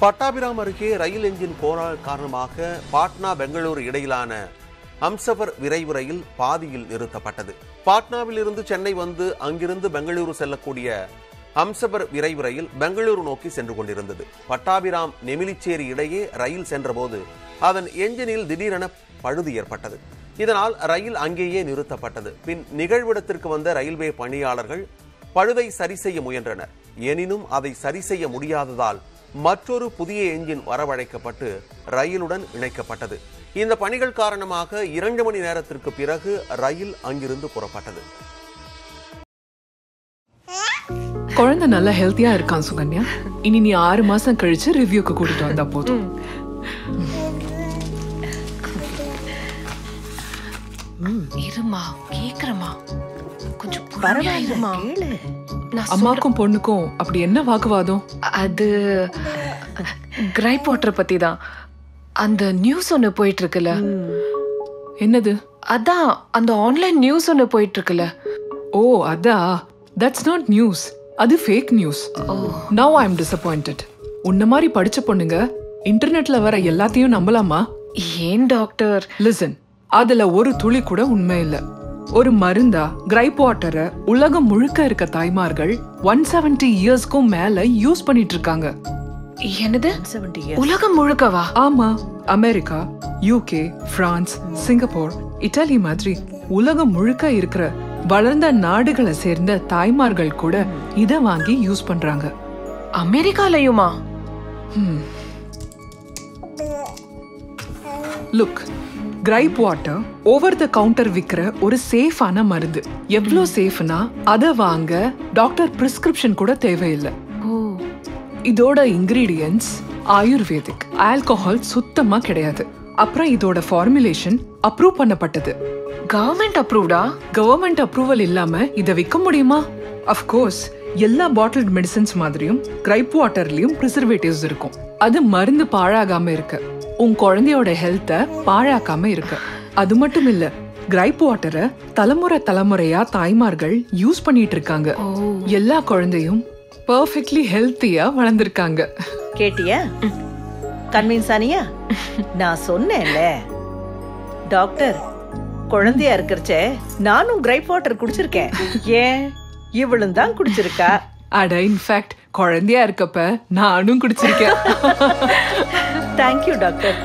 பட்டாபிராம் அருகே ரயில் என்ஜின் கோளாறு காரணமாக பாட்னா பெங்களூரு இடையிலான அம்சபர் விரைவு ரயில் பாதியில் நிறுத்தப்பட்டது. பாட்னாவில் இருந்து சென்னை வந்து அங்கிருந்து பெங்களூரு செல்லக்கூடிய அம்சபர் விரைவு ரயில் பெங்களூரு நோக்கி சென்று கொண்டிருந்தது. பட்டாபிராம் நெமிலிச்சேரி இடையே ரயில் சென்றபோது அதன் என்ஜினில் திடீரென பழுது ஏற்பட்டது. இதனால் ரயில் அங்கேயே நிறுத்தப்பட்டது. பின் நிகழ்விடத்திற்கு வந்த ரயில்வே பணியாளர்கள் பழுதை சரி செய்ய முயன்றனர். எனினும் அதை சரி செய்ய முடியாததால் மற்றொரு புதிய என்ஜின் வரவழைக்கப்பட்டு ரயிலுடன் இணைக்கப்பட்டது. இந்த பணிகள் காரணமாக இரண்டு மணி நேரத்திற்கு பிறகு ரயில் அங்கிருந்து புறப்பட்டது. குழந்தை நல்லா ஹெல்த்தியா இருக்கான் சுகன்யா. இனி நீ ஆறு மாசம் கழிச்சு ரிவ்யூக்கு கூட்டிட்டு வந்தா போதும். இருமா கேக்குறமா. கொஞ்சம் பொறுமையா பரவாயில்ல இருமா கேளு. நான் சொல்ற- அம்மாக்கும் பொண்ணுக்கும் அப்படி என்ன வாக்குவாதம்? அது கிரைப் வாட்டர் பத்தி தான் அந்த நியூஸ் ஒன்னு போயிட்டு இருக்குல்ல என்னது? அதான் அந்த ஆன்லைன் நியூஸ் ஒன்னு போயிட்டு இருக்குல்ல ஓ அதா? தட்ஸ் நாட் நியூஸ் அது fake news now I am disappointed உன்ன மாதிரி படிச்ச பொண்ணுங்க இன்டர்நெட்ல வர எல்லாத்தையும் நம்பலாமா? ஏன் டாக்டர்? லிசன் அதுல ஒரு துளி கூட உண்மை இல்ல. ஒரு மருந்தா? கிரைப் வாட்டரை உலகம் முழுக்க இருக்க தாய்மார்கள் ஒன் செவன்டி இயர்ஸ்க்கும் மேல யூஸ் பண்ணிட்டு இருக்காங்க என்னது 70 years. உலகம் முழுக்கவா? ஆமா. America UK France Singapore Italy மாதிரி உலகம் முழுக்க இருக்கிற வளர்ந்த நாடுகளை சேர்ந்த தாய்மார்கள் கூட இத வாங்கி யூஸ் பண்றாங்க. அமெரிக்காலயுமா? Look gripe water over the counter விக்கிற ஒரு சேஃபான மருந்து. எவ்வளோ சேஃப்னா அதை வாங்க டாக்டர் பிரிஸ்கிரிப்ஷன் கூட தேவையில்லை. இதோட இன்கிரீடியன்ட்ஸ் ஆயுர்வேதிக். ஆல்கஹால் சுத்தமா கிடையாது. அப்புறம் இதோட ஃபார்முலேஷன் அப்ரூவ் பண்ணப்பட்டது. கவர்மெண்ட் அப்ரூவ்டா கவர்மெண்ட் அப்ரூவல் இல்லாம இத விற்க முடியுமா? அஃப்கோர்ஸ் எல்லா பாட்டில்ட் மெடிசன்ஸ் மாதிரியும் கிரைப் வாட்டர்லயும் ப்ரிசர்வேட்டிவ்ஸ் இருக்கும். அது மருந்து பாழாகாம இருக்க. உன் குழந்தையோட ஹெல்த்த பாழாக்காம இருக்க. அது மட்டும் இல்ல கிரைப் வாட்டரை தலைமுறை தலைமுறையா தாய்மார்கள் யூஸ் பண்ணிட்டு இருக்காங்க. எல்லா குழந்தையும் பர்ஃபெக்ட்லி ஹெல்த்தியா வளர்ந்திருக்காங்க. கேட்டியா? கன்வின்ஸ் ஆனியா? நான் சொன்னேன்ல. டாக்டர் குழந்தையா இருக்கிறச்சே நானும் கிரைப் வாட்டர் குடிச்சிருக்கேன். ஏன்? இவளும் தான் குடிச்சிருக்கா. அட இன்ஃபேக்ட் குழந்தையா இருக்கப்ப நானும் குடிச்சிருக்கேன். Thank you doctor